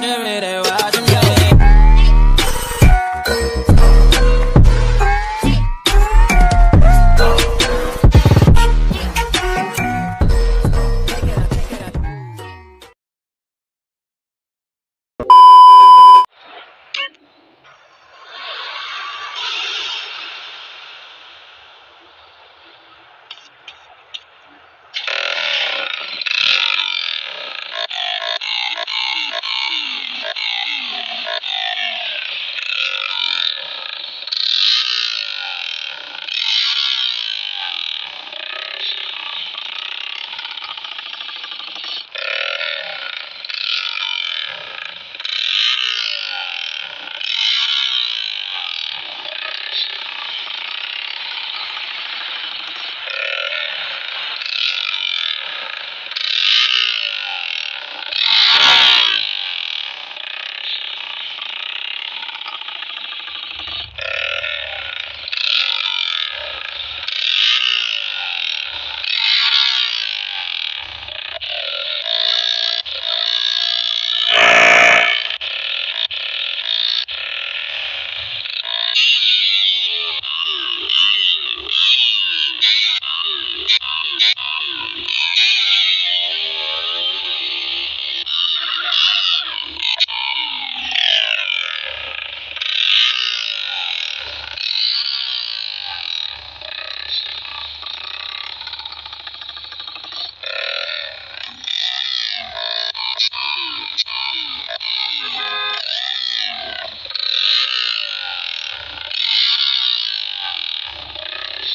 watch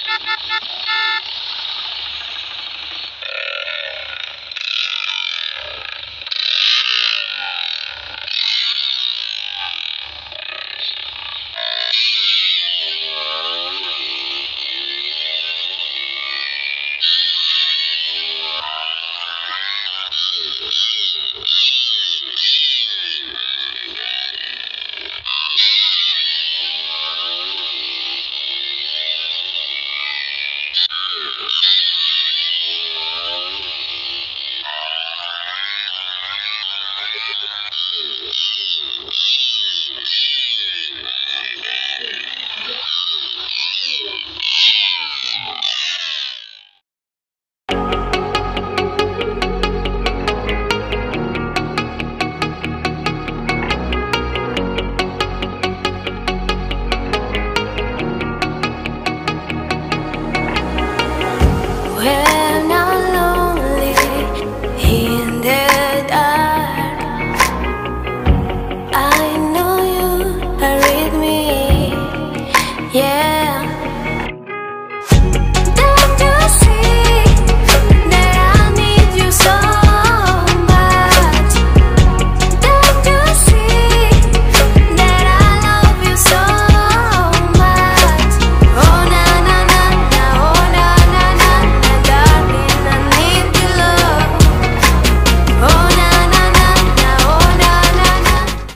him, really watch him, yeah. Thank you.